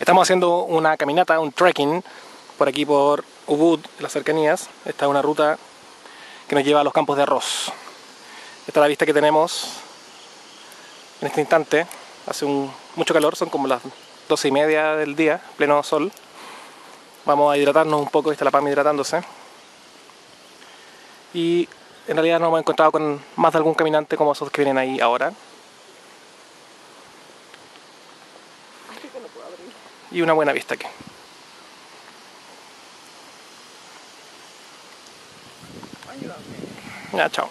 Estamos haciendo una caminata, un trekking, por aquí por Ubud, en las cercanías. Esta es una ruta que nos lleva a los campos de arroz. Esta es la vista que tenemos en este instante. Hace mucho calor, son como las 12 y media del día, pleno sol. Vamos a hidratarnos un poco, esta es la PAM hidratándose. Y en realidad nos hemos encontrado con más de algún caminante como esos que vienen ahí ahora. Y una buena vista aquí. Ya, chao.